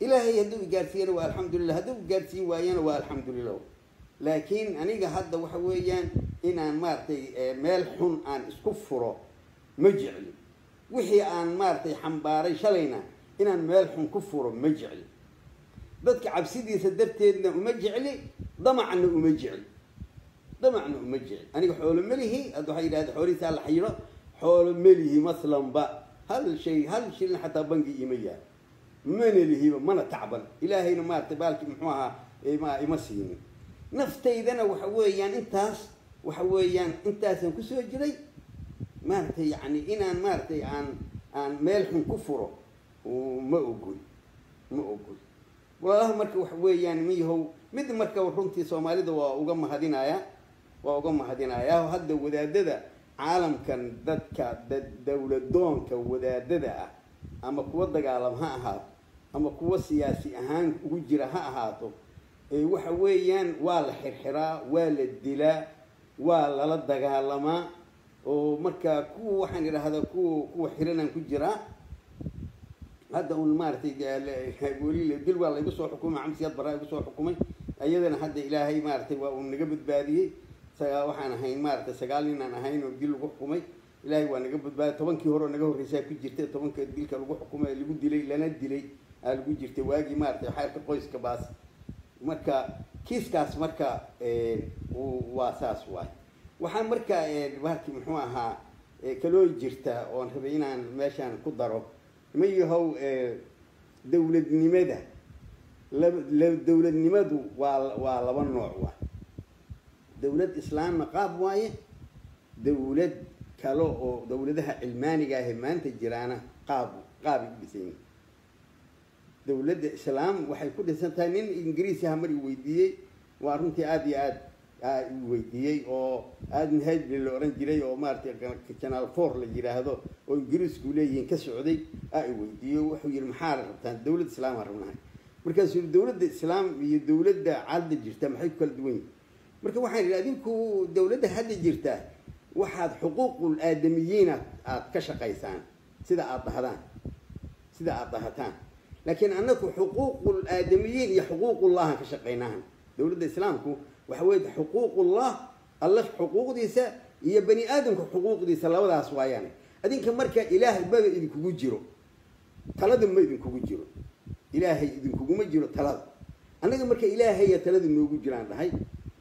ilaahay hadduu igaarsiiyana waa alxamdulilah hadduu igaarsiin waayana waa alxamdulilah laakiin aniga hadda waxa weeyaan inaan maaragtay meel xun aan isku furo ma jecli. Wixii aan maaragtay xambaaray shalayna inaan meel xun ku furo ma jecli. Dadka cabsidiisa darteedna uma jecli damacna uma jecli. Damacna uma jecli. Aniga xoolo melihi hadda waxaa yidhahda xoolihiisa la xayiro xoolo melihi maslanba hal shay hal shilin xataa bangi ima yaal mana lihiba mana tacban ilaahayna maaragtay baalkii muxuu ahaa ima ima siinin naftaydana waxa weeyaan intaas waxa weeyaan intaasaan ku soo jiray maaragtay yani inaan maaragtay aan aan meel xun ku furo ma ogol ma ogol walaalaha marka waxa weeyaan ma yahow mid marka runtii soomaalida waa uga mahadinaya waa uga mahadinaya hadda wadaadada caalamkan dadka dawladoonka wadaadada ah ama kuwa dagaalam ha ahaato ama kuwa siyaasi ahaan ugu jira ha ahaato waxa weeyaan waa la xirxiraa waa la dilaa waa lala dagaalamaa oo marka kuwa waxaan idhaahdaa kuwa kuwa xiranaan ku jiraa hadda un maaratay weli dil waa laygu soo xukumay maxamed siyaad baraa igu soo xukumay iyadana hadda ilaahay maaratay waa uu naga badbaadiyey waxaan ahayn maaratay sagaal nin aan ahayn oo dil lagu xukumay. Ilaahay waa naga badbaadiyay tobankii hore oo naga horreysaa ku jirta tobanka dilka lagu xukumay lagu dilay lana dilay aa lagu jirtay. Waagii maaratay xeerka qoyska baas. Marka kiiskaas marka waa saas waay. Waxaa marka bahalkii muxuu ahaa kaloo jirta oon rabay inaan meeshaan ku daro. Ma yahow dawladnimada. Laba dawladnimadu waa waa laba nooc waay dawlad islaamna qaab waaye? Dawlad kale oo dawladaha cilmaaniga ahe maanta jiraana qaab qaabay u dhisan yihiin dawladda islaam waxay ku dhisan tahay nin ingiriisi ha mar i weydiiyey. Waa runtii aada iyo aad weydiiyey oo aadam hadley la odhan jiray oo maaratay janaal for la yidhaahdo oo ingiriisku leeyihiin ka socday aa i weydiiyey. Wuxuu yihi maxaa rabtaan dawladda islaam aan rabnahay. Markaasuu yihi dawladda islaam iyo dawladda cadda jirta maxay ku kala duwan yihiin marka waxaan yidhi adinku dawladda hadda jirta waxaad xuquuqul aadamiyiina aada ka shaqaysaan sida aada dhahdaan sida aada dhahataan. Laakiin annaku xuquuqul aadamiyiin iyo xuquuqullahan ka shaqaynahan. Dawladda islaamku waxa weeye xuquuqullah alla xuquuqdiisa iyo bani aadamka xuquuqdiisa labadaas waayaan. Adinka marka ilaahay maba idinkugu jiro talada ma idinkugu jiro. Ilaahay idinkuguma jiro talada annaga marka ilaahaya talada noogu jiraan dhahay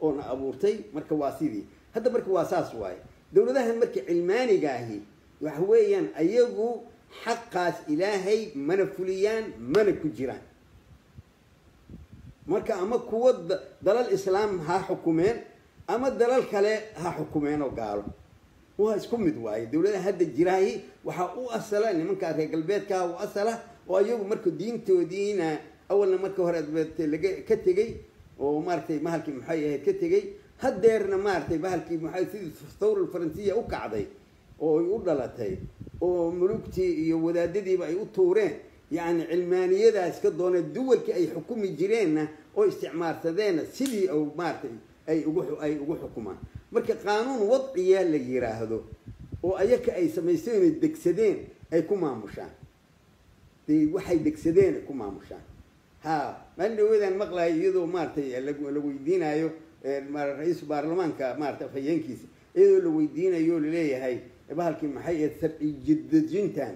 oona abuurtay marka waa sidii. Hadda marka waa saas waaye dawladahan marka cilmaaniga ahi waxa weeyaan ayagu xaqaas ilaahay mana fuliyaan mana ku jiraan. Marka ama kuwa dalal islaam ha xukumeen ama dalal kale ha xukumeen oo gaalo. Waa isku mid waaye. Dawladaha hadda jiraahi waxaa u asala nimankaa reer galbeedkaa u asala oo ayagu marka diintoodiina awalna marka hore laga ka tegey oo maaratay bahalkii maxay ahayd ka tegey hadeerna maaratay bahalkii maxay sidii thawra faransiya u kacday oo ay u dhalatay oo mulugtii iyo wadaadadiiba ay u tuureen yacni cilmaaniyadaas ka doona duwalkii ay xukumi jireenna oo isticmaarsadeenna sidii maaratay ay ugu ay ugu xukumaan. Marka qaanuun wadciya la yiraahdo oo ayaka ay samaysteen ay degsadeen ay ku maamushaan. Waxay degsadeen ay ku maamushaan ha maalin dhaweedaan maqlayo iyadoo maaratay la weydiinayo ra'iisul baarlamaanka maarata afhayeenkiisa iyadoo la weydiinayo la leeyahay bahalkii maxay ahayd sarcijidajintan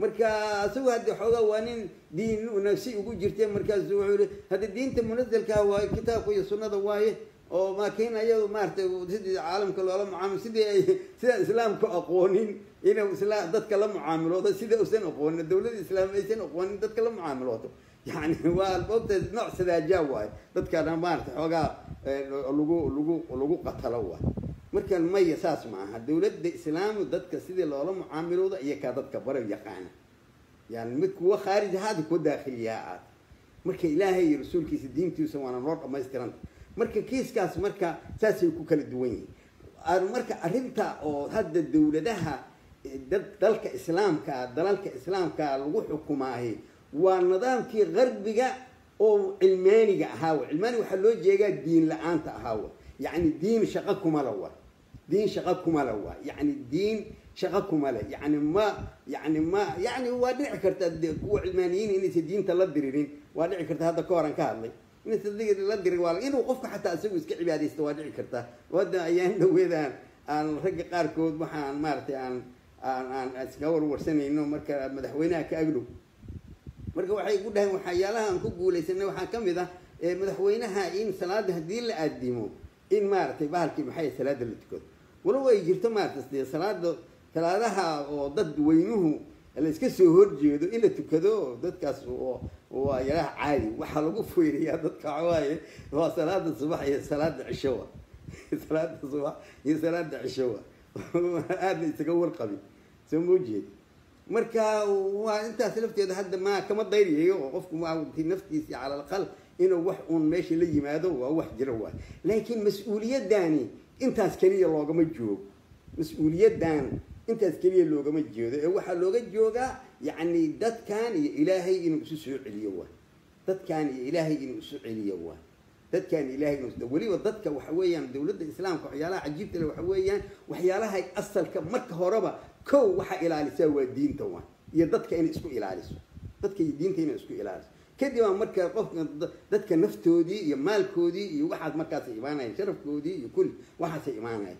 marka isagu haddi xoogaa waa nin diin nafsi ugu jirte markaasu wuxuu yihi hadda diinta munazalkaa waaye kitaabka iyo sunnada waaye oo maakiin ayado maaratay sidii caalamka loola mucaamilo sidii ay sidaan islaamku aqoonin inuu islaam dadka la mucaamiloodo sida usan aqoonin dawladda islaam aysan aqoonin dadka la mucaamiloodo yani waa moogta nooc sadaajaa waayo dadkana maarata xoogaa lagu lagu lagu qatalo waay marka maya saas ma aha dawladda islaamu dadka sidii loola mucaamilooda iyo kaa dadka bara yaqaana yani mid kuwa khaarij ahaada kuwa daakhiliyaha aad marka ilaahay iyo rasuulkiisa diintiisa waana noo dhamaystiranta marka kiiskaas marka saasay ku kala duwan yihiin marka arrinta oo hadda dawladaha dalka islaamkaa dalalka islaamkaa lagu xukumaahay waa nidaamkii qarbiga oo cilmaaniga ahaawa cilmaaniga waxaa loo jeegaa diin la'aanta ahaawa yacni diin shaqo kuma la wa diin shaqo kuma la waa yacni diin shaqo kuma leh yani ma yani ma yani waa dhici karta kuwa cilmaaniyiin inaysa diinta la diririn waa dhici karta hadda ka horan ka hadlay. Inaysa la dirin waa inuu qofka xataa isagu iska cibaadaysta waa dhici karta. Wadda ayaan [laughs] dhaweedaan aan ragga qaarkood waxaan maaragtay aan aan aan iska warwarsanayno marka madaxweynaha ka agdhow marka waxay ku dhaheen waxyaalaha aan ku guulaysanay waxaa ka mid ah madaxweynaha in salaada haddii la aadimo in maaragtay bahalkii maxay salaada la tukado. Walow ay jirto maarata dee salaada salaadaha oo dad weynuhu la iska soo horjeedo in la tukado dadkaas waa yalaha caadi. Waxaa lagu foyrayaa dadka waxawaaye waa salaada subax iyo salaada cishowa [laughs] salaada subax iyo salaada cishowa [laughs] aadna isaga warqabin. Soo moo jeed marka waa intaas lafteeda hadda ma kama dayriyayo oo qofku maati naftiisi cala alaqal inuu wax uun meesha la yimaado waa wax jira waay. Laakiin mas'uuliyaddaani intaas keliya loogama joogo. Mas'uuliyaddan intaas keliya loogama jeedo ee waxaa looga joogaa yacni dadkan iyo ilaahay inuu isu soo celiyo waay. Dadkan iyo ilaahay inuu isu celiyo waay. Dadkan ilaahay inuu weliba dadka waxa weeyaan dowladda islaamka waxyaalaha cajiibta le waxa weeyaan waxyaalahay asalka marka horeba kow waxaa ilaalisaa waa diinta waa iyo dadka inay isku ilaaliso. Dadka iyo diinta inay isku ilaaliso. Kadib marka qofka dadka naftoodii iyo maalkoodii iyo waxaas markaasay imaanaya sharafkoodii iyo kulli waxaasay imaanaya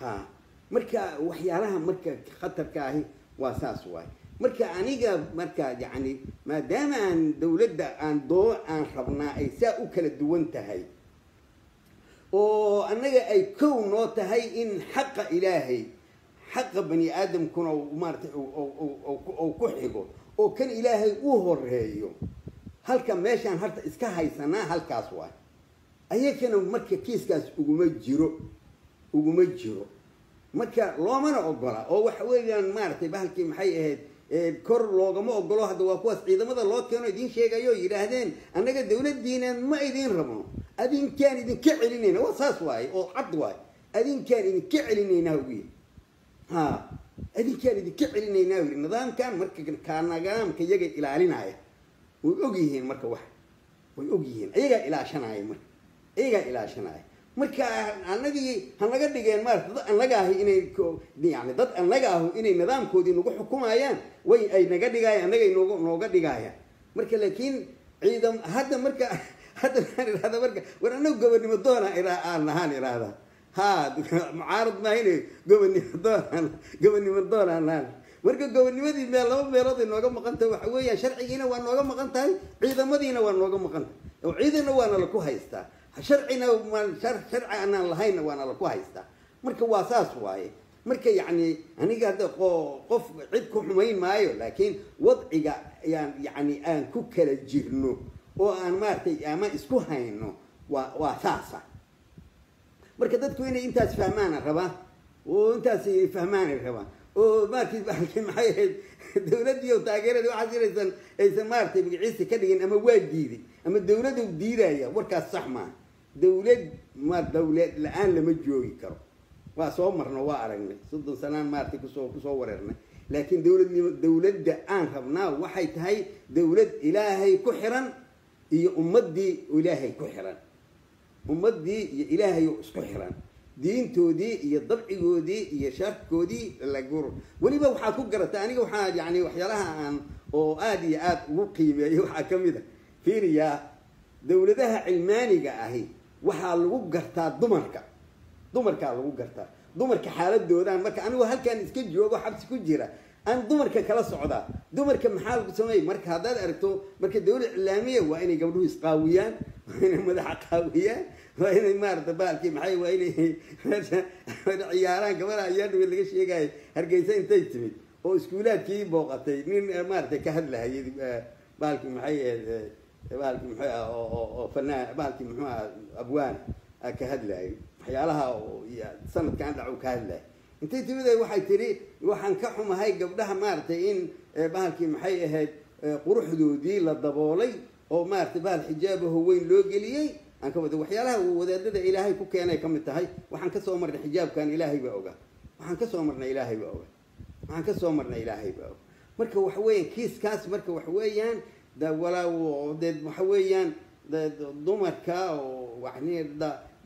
ha marka waxyaalaha marka khatarka ahi waa saas waay. Marka aniga marka yacni maadaama aan dawladda aan doo aan rabnaa ay saa u kala duwan tahay oo annaga ay kow noo tahay in xaqa ilaahay xaqa bani aadamkuna maaratay ou ku xigo oo kan ilaahay uu horeeyo halka meeshaan harta iska haysanaa halkaas waay ayakana marka kiiskaas uguma jiro uguma jiro. Marka loomana ogola oo waxa weeyaan maaragtay bahalkii maxay ahayd kor loogama ogolo hadda waa kuwaas ciidamada loo keeno idiin sheegayo yidhaahdeen annaga dawladdiina ma idiin rabno. Adinkaan idinka celinayna waa saas waaye oo cad waaye. Adinkaan idinka celinaynaa ugu ha adinkaan idinka celinaynaa u yidhi nidaamkan marka kaanagaamka iyaga ilaalinaya way og yihiin marka wax. Way og yihiin. Iyagaa ilaashanaya marka. Iyagaa ilaashanaya. Marka anagii hanaga dhigeen maarata dad annaga ahi inay yani dad annaga ahu inay nidaamkoodii nagu xukumayaan way ay naga dhigaayaan annagay nooga dhigaayaan marka laakiin ciidam hadda marka [laughs] hadda maan ihahda marka war annagu gobonnimo doona aan nahaan ihahda ha [laughs] mucaarad maahine gobonnimo doonaan gobonnimo doonaan marka gobonnimadii meel laba meelood ay nooga maqan tahay waxa weeyaan sharcigiina waa nooga maqan tahay ciidamadiina waa nooga maqan tahay oo ciidanna waana laku haystaa. Sharcina sharci anaan lahaynna waana laku haystaa. Marka waa saas waaye. Marka yacni aniga hadda qof cid ku xumayn maayo laakiin wadciga ayaan yani aan ku kala jirno oo aan maaragtay ama isku hayno waa waa saasa marka dadku inay intaas fahmaana rabaa oo intaas fahmaana rabaa oo maarkii maxay ahayd dawladdii o taageerada waxaas inaysan aysan maaragtay magaciisa ka dhigin ama waa diiday ama dawladu diidaya warkaas sax maaha. Dawlad ma dawlad la'aan lama joogi karo. Waa soo marno waa aragnay. Soddon sanaan maaragtay ku soo ku soo wareernay. Laakiin dawladnimo dawladda aan rabnaa waxay tahay dawlad ilaahay ku xiran iyo ummaddii ilaahay ku xiran ummaddii iyo ilaahay isku xiran diintoodii iyo dabcigoodii iyo sharkoodii lagur weliba waxaa ku garata aniga waxaa yani waxyaalaha aan oo aada iyo aada ugu qiimeeyo waxaa ka mid a fiiriyaa dawladaha cilmaaniga ahi. Waxaa lagu gartaa dumarka. Dumarkaa lagu gartaa dumarka xaaladoodan marka anigu halkaan iska joogo xabsi ku jira aan dumarka kala socdaa. Dumarka maxaa lagu sameey marka haddaad aragto marka dawlad iclaamiya waa inay gabdhuhu isqaawiyaan waa inay madaxa qaawiyaan waa inay maarata baalkii maxay waa inay [laughs] ciyaaraan gabadha ayaa dhaweed laga sheegaayo hargeysa intay timid oo iskuulaadkii booqatay nin maarata ka hadlahayay baalkii maxay baalkii muxuu ah oo fanaan baalkii muxuu ah abwaan ka hadlayay waxyaalaha sanadkan dhacu ka hadlaya intay timid waxay tiri waxaan ka xumahay gabdhaha maaragtay in bahalkii maxay ahayd quruxdoodii la daboolay oo maaragtay bahal xijaabaho weyn loo geliyey. Aan wada waxyaalaha wadaadada ilaahay ku keenay ka mid tahay waxaan ka soo marnay xijaabkan ilaahay baa ogaa waxaan ka soo marnay ilaahay baa ogaa waxaan ka soo marnay ilaahay baa oga. Marka waxa weeyaan kiiskaas marka waxa weeyaan walaa dee waxa weeyaan dumarka oo yani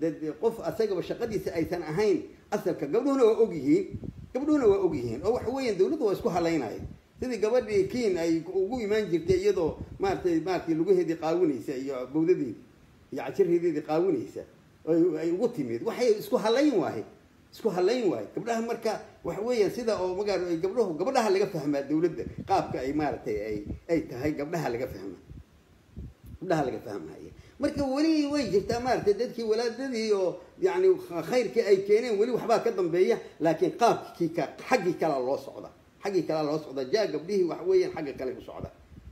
da de qof asagaba shaqadiisa aysan ahayn asalka gabdhuhuna waa og yihiin gabdhuhuna waa og yihiin oo waxa weeyaan dawladdu waa isku halaynaya sidii gabadhii kiin ay ugu imaan jirtay iyadoo maaratay maaratay lugaheedii qaawinaysa iyo bawdadeedii iyo cajiradeedii qaawinaysa ay ugu timid. Waxay isku halayn waahay isku halayn waahay gabdhaha marka waxa weeyaan sida oo magaa gabdhahu gabdhaha laga fahmaa dawladda qaabka ay maaratay ay ay tahay gabdhaha laga fahmaa. Gabdhaha laga fahmaya marka weli way jirtaa maaratay dadkii walaadadii oo yani khayrkii ay keeneen weli waxbaa ka dambeeya laakiin qaabkii ka xaggii kalea loo socda xaggii kalea loo socda jaa gabdhihii waxa weeyaan xagga kale u socda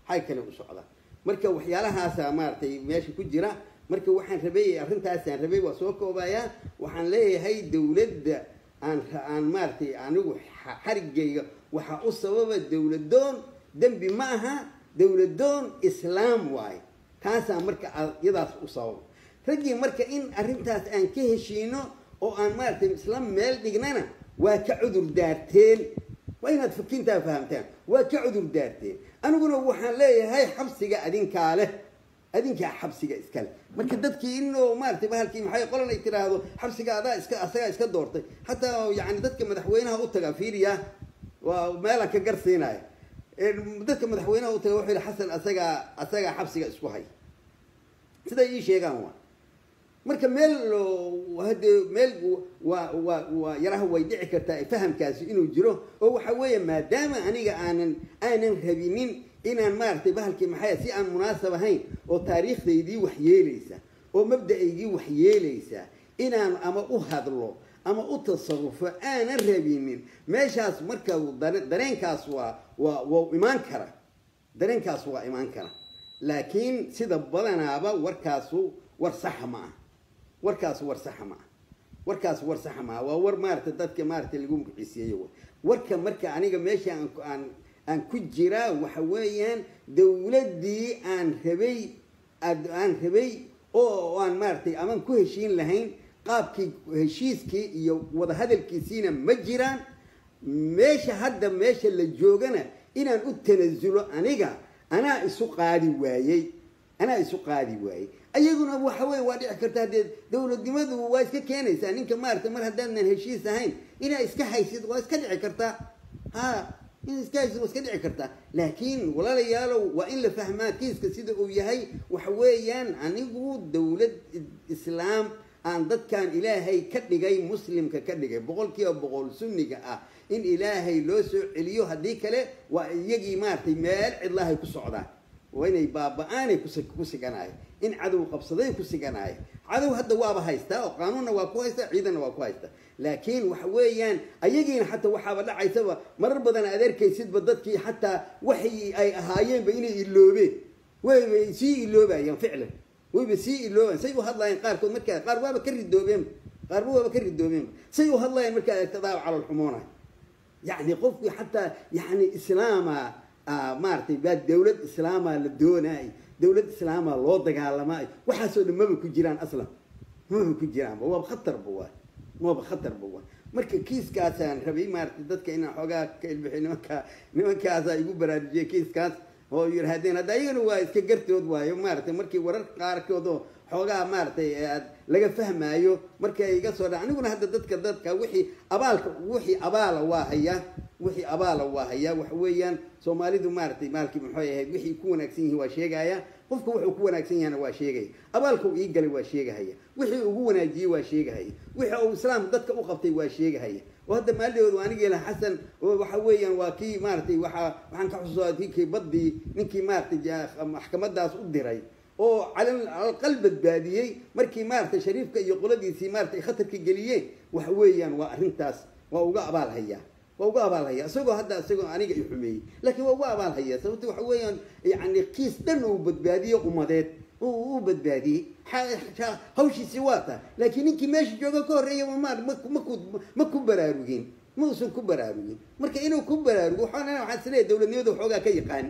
xagga kale u socda marka waxyaalahaasa maaratay meesha ku jira. Marka waxaan rabay arrintaasaan rabay waa soo koobayaa. Waxaan leeyahay dawladda aan aan maaratay anigu xarigayga waxaa u sababa dawladoon dembi ma aha. Dawladoon islaam waaye taasaa marka iyadaas u sababa raggii marka in arrintaas aan ka heshiino oo aan maaratay isla meel dhignana waa ka cudur daarteen. Waa inaad fakintaa fahamtaan. Waa ka cudur daarteen. Aniguna waxaan leeyahay xabsiga adinkaa leh. Adinkaa xabsiga iskale marka dadkii inoo maaratay bahalkii maxay qolan ay tiraahdo xabsiga adaa iska asagaa iska doortay. Hataa yani dadka madaxweynaha u taga fiiriya. Waa meelaan ka garsiinaya. Dadka madaxweynaha u taga wuxuu yihi xasan asagaa asagaa xabsiga isku hay siday ii sheegaan waa. Marka meel hade meel waa waa waa yaraha way dhici kartaa fahamkaasi inuu jiro oo waxa weeye maadaama aniga aanan aanan rabinin inaan maaratay bahalkii maxay si aan munaasab ahayn oo taariikhdaydii wax yeelaysa oo mabda-aydii wax yeelaysa inaan ama u hadlo ama u tasarufo aanan rabinin meeshaas marka dareenkaas waa waa waa imaan kara. Dareenkaas waa imaan kara laakiin sida badanaaba warkaasu war saxa ma ah. Warkaas war saxa ma ah. Warkaas war saxa ah. Waa war maarata dadka maarata lagu mugcisiiyeyo warka marka aniga meesha aan aan ku jiraa waxa weeyaan dawladdii aan rabay aan rabay oo aan maaratay amaan ku heshiin lahayn qaabkii heshiiskii iyo wadahadalkiisiina ma jiraan. Meesha hadda meesha la joogana inaan u tanasulo aniga anaa isu qaadi waayey anaa isu qaadi waayey ayaguna waxa weye waa dhici karta haddee dawladnimadu waa iska keenaysaa ninka maarata mar haddaanan heshiis ahayn inaa iska haysid waa iska dhici kartaa ha in iska haysid waa iska dhici kartaa laakiin walaalayaalow waa in la fahmaa kiiska sida uu yahay waxa weeyaan anigu dawlad islaam aan dadkan ilaahay ka dhigay muslimka ka dhigay boqol kiiba boqol sunniga ah in ilaahay loo soo celiyo haddii kale waa iyagii maaratay meel cidlahay ku socdaan waa inay baaba-aanay ku siganaaya in cadow qabsaday ku siganaaya cadow hadda waaba haystaa oo qaanuunna waa ku haystaa ciidanna waa ku haystaa. Laakiin waxa weeyaan ayagiina xataa waxaaba dhacaysaba marar badan aad arkaysidba dadkii xataa waxay ay ahaayeenba inay iloobeen waybay sii iloobayaan ficlan. Wayba sii iloobayan say u hadlaayeen qaarkood markaa qaar waaba ka ridoobeenba qaarba waaba ka ridoobeenba say u hadlaayeen markaa eegtadaaba calolxumoonay yani qofkii xataa yani islaama maaratay baa dawlad islaama la doonaay dawlad islaama loo dagaalamaay waxaasoo dhan maba ku jiraan aslan maba ku jiraanba waaba khatarba waa waaba khatarba waa marka kiiskaasaan rabay maaratay dadka inaan xoogaa ka ilbixi nimankaa nimankaasaa igu baraarujiyay kiiskaas oo yiraahdeen hadda ayagana waa iska gartood waayo maaratay markii wararka qaarkood oo xoogaa maaratay aad laga fahmaayo markay iga soo dha aniguna hadda dadka dadka wixii abaalka wixii abaala waa hayaa wixii abaala waa hayaa waxa weeyaan soomaalidu maaratay maalkii maxay ahayd wixii ku wanaagsan yihiin waa sheegaya qofka wuxuu ku wanaagsan yahana waa sheegaya abaalka uu ii galay waa sheegahaya wixii ugu wanaajiyey waa sheegahaya wixii uu islaam dadka u qabtay waa sheegahaya oo hadda maalidoodu anigii la xasan waxa weeyaan waa kii maaratay waa waxaan ka xusuusaa kii baddii ninkii maaratay maxkamadaas u diray oo calaqal badbaadiyey. Markii maaratay shariifka iyo qoladiisii maaratay khatarka geliyeen waxa weeyaan waa arrintaas waa uga abaal hayaa waa uga abaal hayaa isagoo hadda isagoo aniga i xumeeyey. Laakiin waa uga abaal hayaa sababto waxa weeyaan yani kiis dhan uu badbaadiyo umadeed u badbaadiyey. Hawshiisii waa taa laakiin ninkii meesha jooga ka horreeya ma ku baraarugin. Ma uusan ku baraarugin. Marka inuu ku baraarugo waxaan is leeyahay dawladnimada waxoogaa ka yaqaan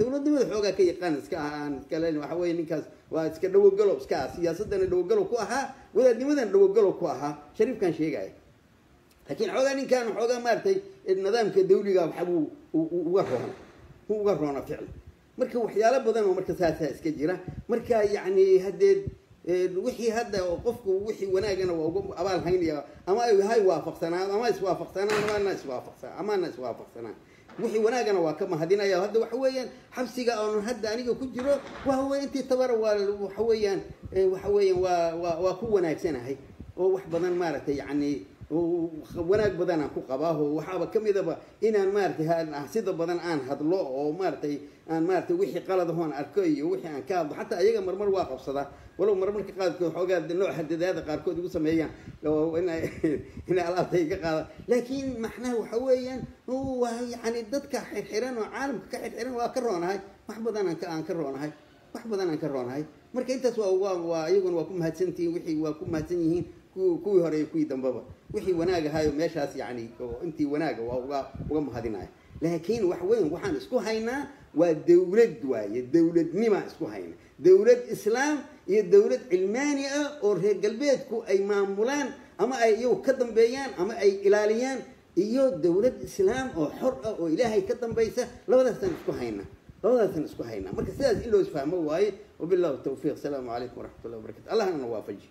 dawladnimada xoogaa ka yaqaan iska aan iskale waxa weye ninkaas waa iska dhawogalow iska ah siyaasadana dhawogalow ku ahaa wadaadnimadana dhawogalow ku ahaa shariifkan sheegaya laakiin xoogaa ninkan xoogaa maaratay nidaamka dawliga waxbuu uga roona uga roona ficla marka waxyaalo badan oo marka saasaa iska jira marka yacni haddee wixii hadda qofku wixii wanaagana waa uga abaal haynaya ama ay hay waafaqsanaan ama iswaafaqsanaan amaana iswaafaqsan amaana iswaafaqsanaan wixii wanaagana waa ka mahadinaya. Hadda waxa weeyaan xabsiga oon hadda aniga ku jiro weeye intii tabara waa waxa weeyaan waxa weeyaan waa waa waa ku wanaagsanahay. Oo wax badan maaragtay yacni wanaag badan aan ku qabaa oo waxaaba ka midaba inaan maaragtay sida badan aan hadlo oo maaragtay aan maaragtay wixii qaladahoon arko iyo wixii aan ka hadlo. Xataa ayaga marmar waa qabsadaa walow marmarka qaarkood xoogaa nooc hadadaada qaarkood igu sameeyaan inay alaabta iga qaadaan. Laakiin macnaha waxa weeyaan waa yacni dadka xirxiran oo caalamka ka xirxiran waa ka roonahay. Wax badan aan ka roonahay. Wax badan aan ka roonahay. Marka intaas waa waa iyaguna waa ku mahadsantihiin wixii waa ku mahadsan yihiin kuwii hore kuwii dambaba wixii wanaag ahaayo meeshaas yani intii wanaaga waa uga uga mahadinaya. Laakiin wax weyn waxaan isku haynaa waa dawlad waaye dawladnima isku hayna. Dawlad islaam iyo dawlad cilmaani ah oo reer galbeedku ay maamulaan ama ay iyagu ka dambeeyaan ama ay ilaaliyaan iyo dawlad islaam oo xor ah oo ilaahay ka dambaysa labadaasaan isku haynaa. Labadaasaan isku haynaa. Marka sidaas in loo isfahmo waaye wabillahi tawfiiq. Asalaamu calaykum waraxmat ullahi wabarakatu allahna na waafaji